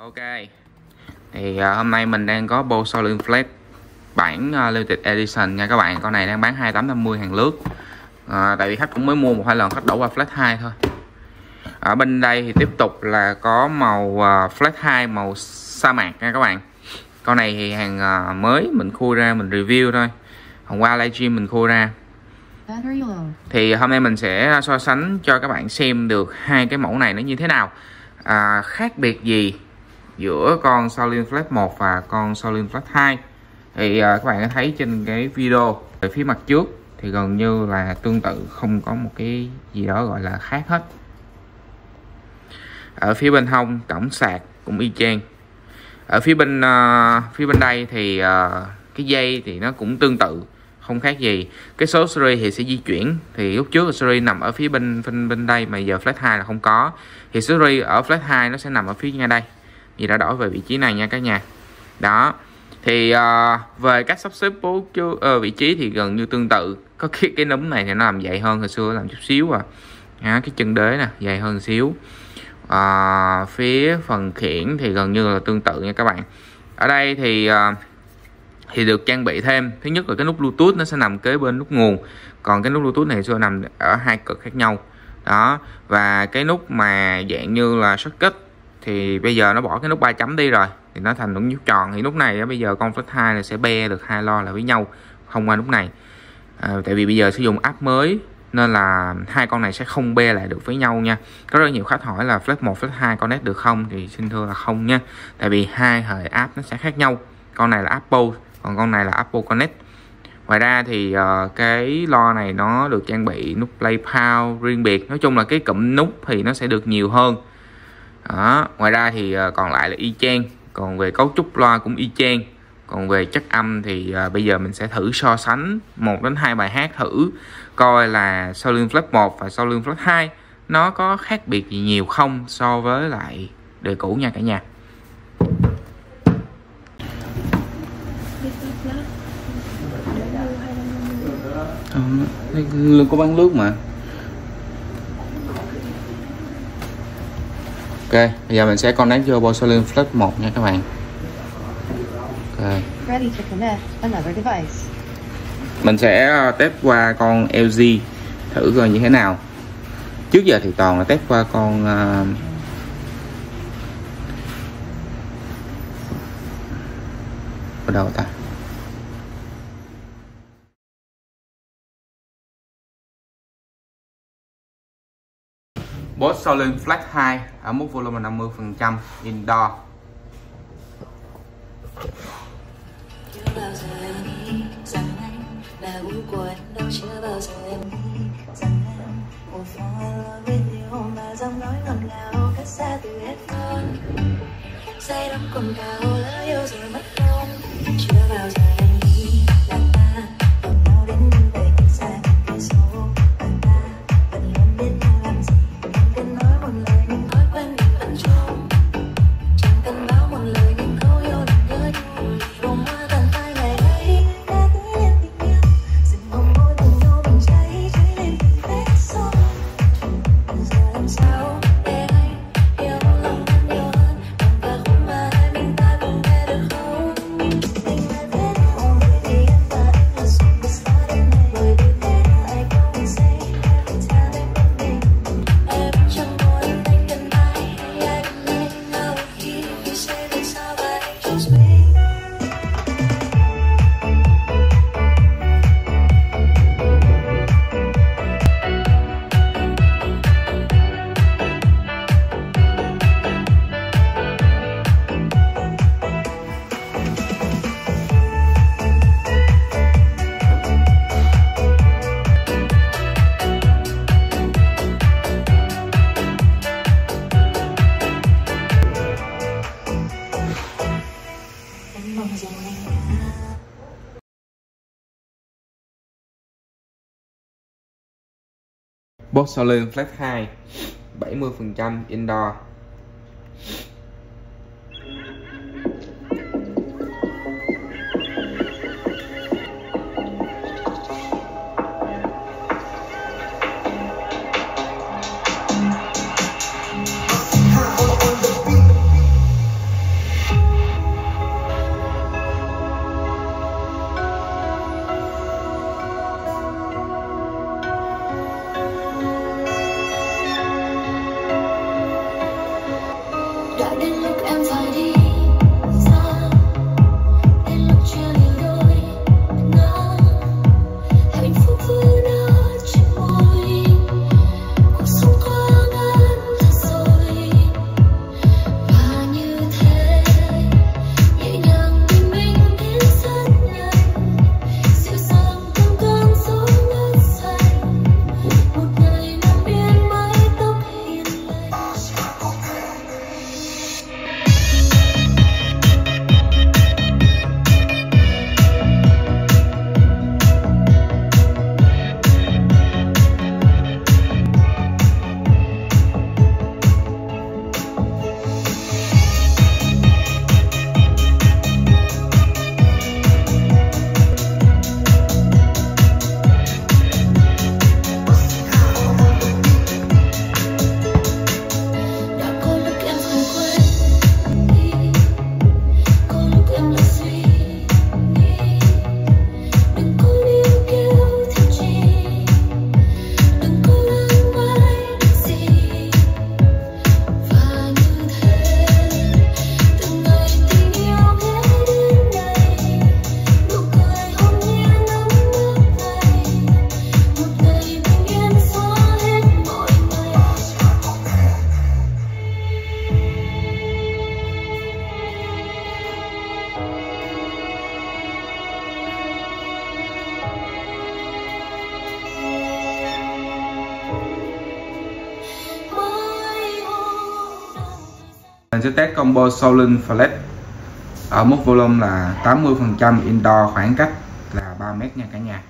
Ok. Thì uh, hôm nay mình đang có Bo Solid Flat bản uh, Limited Edition nha các bạn. Con này đang bán 2850 hàng lướt. Uh, Tại vì khách cũng mới mua một hai lần khách đổ qua Flat 2 thôi. Ở bên đây thì tiếp tục là có màu uh, Flat 2 màu sa mạc nha các bạn. Con này thì hàng uh, mới mình khui ra mình review thôi. Hôm qua livestream mình khui ra. Thì hôm nay mình sẽ so sánh cho các bạn xem được hai cái mẫu này nó như thế nào. À, khác biệt gì giữa con Shaolin Flash 1 và con Shaolin Flash 2 thì à, các bạn có thấy trên cái video về phía mặt trước thì gần như là tương tự không có một cái gì đó gọi là khác hết. Ở phía bên hông cổng sạc cũng y chang. Ở phía bên uh, phía bên đây thì uh, cái dây thì nó cũng tương tự không khác gì. Cái số series thì sẽ di chuyển. Thì lúc trước series nằm ở phía bên bên bên đây mà giờ flash 2 là không có. Thì series ở flash 2 nó sẽ nằm ở phía ngay đây thì đã đổi về vị trí này nha các nhà. Đó thì uh, về cách sắp xếp bố chú, uh, vị trí thì gần như tương tự. Có cái cái núm này thì nó làm dày hơn hồi xưa làm chút xíu à. Đó, cái chân đế nè dày hơn xíu. Uh, phía phần khiển thì gần như là tương tự nha các bạn. Ở đây thì uh, thì được trang bị thêm thứ nhất là cái nút bluetooth nó sẽ nằm kế bên nút nguồn còn cái nút bluetooth này sẽ nằm ở hai cực khác nhau. Đó và cái nút mà dạng như là shortcut thì bây giờ nó bỏ cái nút ba chấm đi rồi. Thì nó thành đúng nút tròn. Thì lúc này bây giờ con flash 2 này sẽ be được hai lo lại với nhau không qua nút này. À, tại vì bây giờ sử dụng app mới nên là hai con này sẽ không be lại được với nhau nha. Có rất nhiều khách hỏi là flash 1 flash 2 connect được không? Thì xin thưa là không nha. Tại vì hai hệ app nó sẽ khác nhau. Con này là Apple còn con này là Apple Connect. Ngoài ra thì uh, cái lo này nó được trang bị nút play pause riêng biệt nói chung là cái cụm nút thì nó sẽ được nhiều hơn đó. ngoài ra thì ờ, còn lại là y chang. Còn về cấu trúc loa cũng y chang. Còn về chất âm thì ờ, bây giờ mình sẽ thử so sánh một đến hai bài hát thử, coi là sau lưng flat 1 và sau lưng flat 2 nó có khác biệt gì nhiều không so với lại đời cũ nha cả nhà. Lương có bán nước mà. Ok, bây giờ mình sẽ connect vô Bosolin Flex 1 nha các bạn. Ok. Ready to connect another device. Mình sẽ ờ, test qua con LG Thử coi như thế nào. Trước giờ thì toàn là test qua con uh, Ở đâu ta Bose Solid Flex 2 ở mức volume 50% indoor chưa bao giờ em nghĩ rằng anh là gu của em đâu chưa bao giờ em nghĩ rằng mà giọng nói ngọt ngào xa từ say đắm cùng cao Bose Solid 2 70% indoor. sẽ test combo Solin Flex ở mức volume là 80% indoor khoảng cách là 3 mét nha cả nhà.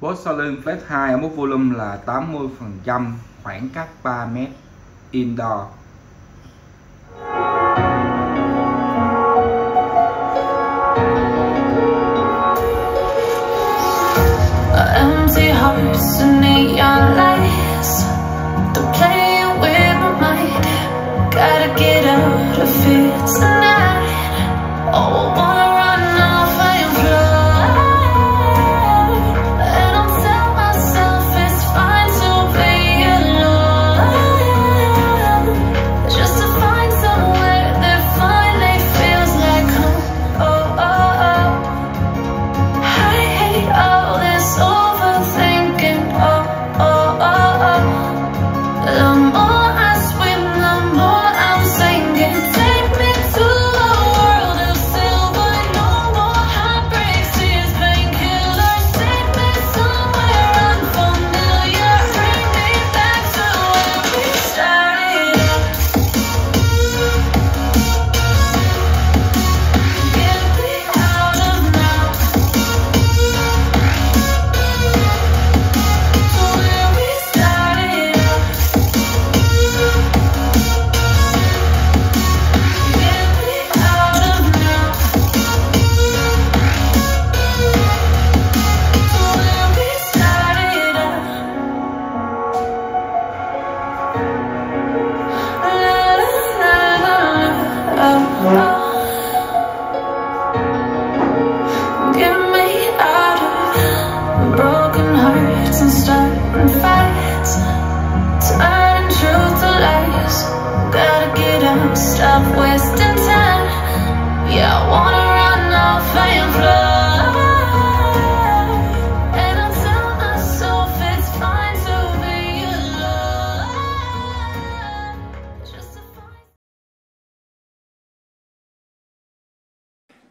Boss Salim Flex 2 ở mức volume là 80% khoảng cách 3m indoor. Empty hearts and neon lights.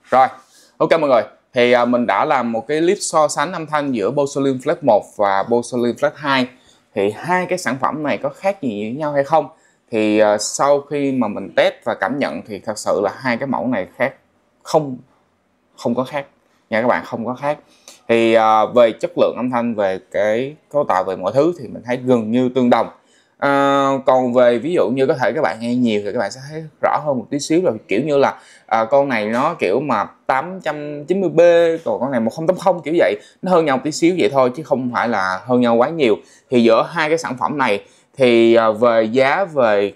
Rồi, ok mọi người. Thì à, mình đã làm một cái clip so sánh âm thanh giữa Bosolin Flex 1 và Bosolin Flex 2. Thì hai cái sản phẩm này có khác gì với nhau hay không? Thì à, sau khi mà mình test và cảm nhận thì thật sự là hai cái mẫu này khác không không có khác nha các bạn không có khác thì à, về chất lượng âm thanh về cái cấu tạo về mọi thứ thì mình thấy gần như tương đồng à, còn về ví dụ như có thể các bạn nghe nhiều thì các bạn sẽ thấy rõ hơn một tí xíu là kiểu như là à, con này nó kiểu mà 890b còn con này 1080 kiểu vậy. Nó hơn nhau một tí xíu vậy thôi chứ không phải là hơn nhau quá nhiều. Thì giữa hai cái sản phẩm này thì à, về giá về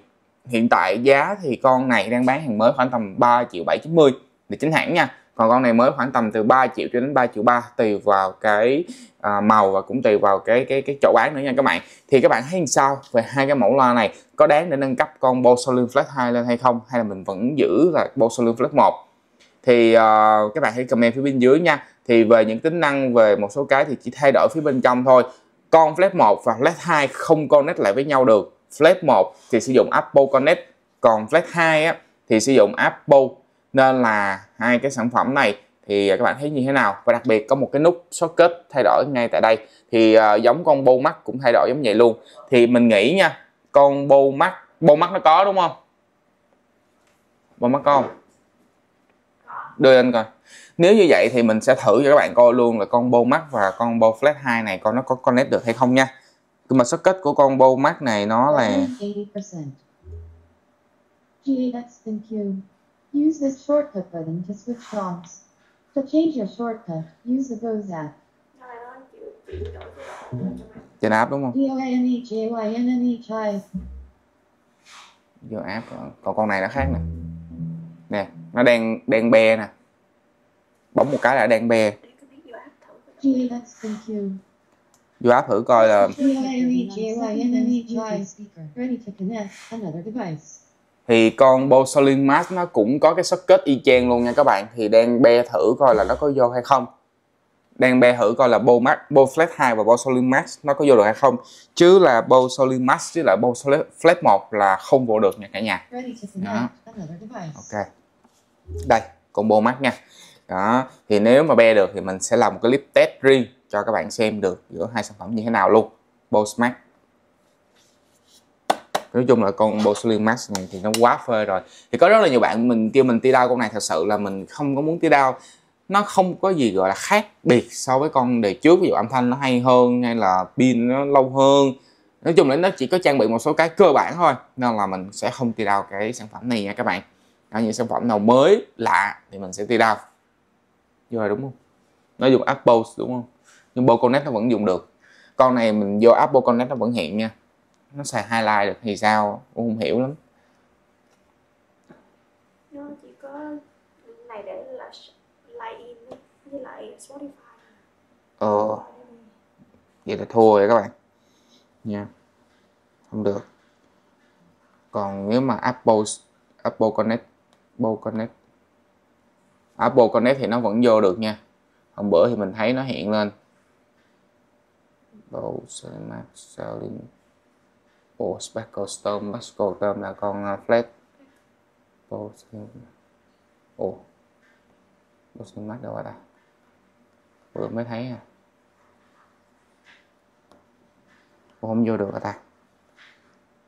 hiện tại giá thì con này đang bán hàng mới khoảng tầm 3 triệu 790 để chính hãng nha còn con này mới khoảng tầm từ 3 triệu cho đến 3 triệu 3 tùy vào cái à, màu và cũng tùy vào cái cái cái chỗ bán nữa nha các bạn. Thì các bạn thấy sao về hai cái mẫu loa này? Có đáng để nâng cấp con Bose Flex 2 lên hay không? Hay là mình vẫn giữ là Bose Flex 1 thì uh, các bạn hãy comment phía bên dưới nha. Thì về những tính năng về một số cái thì chỉ thay đổi phía bên trong thôi. Con Flex 1 và Flex 2 không connect lại với nhau được. Flex 1 thì sử dụng Apple Connect. Còn Flex 2 á, thì sử dụng Apple nên là hai cái sản phẩm này thì à, các bạn thấy như thế nào? Và đặc biệt có một cái nút shortcut thay đổi ngay tại đây. Thì uh, giống con bô mắt cũng thay đổi giống vậy luôn. Thì mình nghĩ nha con bô mắt bô mắt nó có đúng không? Bô mắt có không? Đưa lên coi. Nếu như vậy thì mình sẽ thử cho các bạn coi luôn là con bô mắt và con bô flash 2 này con nó có connect được hay không nha. Nhưng mà shortcut của con bô mắt này nó là 80%. GAX and Q. Use this shortcut button to switch songs. To change your shortcut, use the Bose app. trên app đúng không D-I-N-E-J-Y-N-N-E-J. vô app rồi. còn con này nó khác nè nè nó đang đang be nè bấm một cái là đang be Q. vô app thử coi là Thì con Bosolin Max nó cũng có cái socket y chang luôn nha các bạn. Thì đang be thử coi là nó có vô hay không. Đang be thử coi là Bo Max, Bo Flex 2 và Bosolin Max nó có vô được hay không. Chứ là Bosolin Max với lại Bo Flex 1 là không vô được nha cả nhà. Device. ok. Đây combo mắt nha. Đó. Thì nếu mà be được thì mình sẽ làm một cái clip test riêng cho các bạn xem được giữa hai sản phẩm như thế nào luôn. Bose Max nói chung là con Bose Max này thì nó quá phê rồi. Thì có rất là nhiều bạn mình kêu mình tia đao con này, thật sự là mình không có muốn tia đao nó không có gì gọi là khác biệt so với con đời trước. Ví dụ âm thanh nó hay hơn hay là pin nó lâu hơn. Nói chung là nó chỉ có trang bị một số cái cơ bản thôi, nên là mình sẽ không tia đao cái sản phẩm này nha các bạn. Ở những sản phẩm nào mới lạ thì mình sẽ tia đao rồi, đúng không? Nó dùng Apple, đúng không? Nhưng Bo Connect nó vẫn dùng được. Con này mình vô Apple Connect nó vẫn hiện nha nó xài highlight được thì sao? Cũng không hiểu lắm. Nó chỉ có này để là like in với lại Spotify. Ờ. Vậy là thua rồi các bạn. Nha. Không được. Còn nếu mà Apple Apple Connect Apple Connect. Apple Connect thì nó vẫn vô được nha. Hôm bữa thì mình thấy nó hiện lên. Bose Max Selling của Sparkle Storm, Sparkle Storm là con flat Bose Ồ Bose Max đâu rồi ta? Vừa mới thấy à. Ủa, không vô được rồi ta?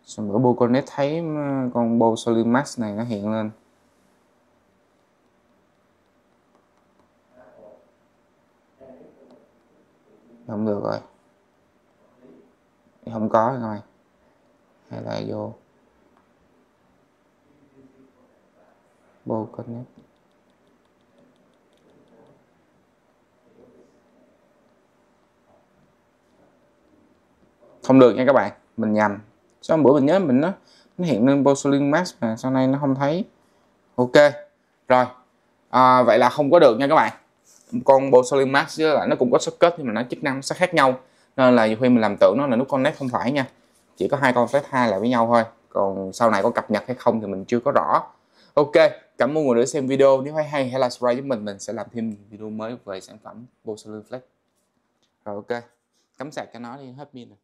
Xong bữa Boconet thấy à, con Bo Max này nó hiện lên? Không được rồi. Không có rồi hay là vô Bo Connect. Không được nha các bạn mình nhầm. Sau bữa mình nhớ mình nó nó hiện lên Bosolin Max mà sau này nó không thấy. Ok rồi. À, vậy là không có được nha các bạn. Con Bosolin Max với lại nó cũng có socket nhưng mà nó chức năng nó sẽ khác nhau. Nên là nhiều khi mình làm tưởng nó là nút connect không phải nha chỉ có hai con flash hai lại với nhau thôi. Còn sau này có cập nhật hay không thì mình chưa có rõ. Ok, cảm ơn mọi người đã xem video. Nếu thấy hay, hãy like, subscribe giúp mình. Mình sẽ làm thêm video mới về sản phẩm Bosolin Flex. Rồi, ok. Cắm sạc cho nó đi. Hết pin rồi.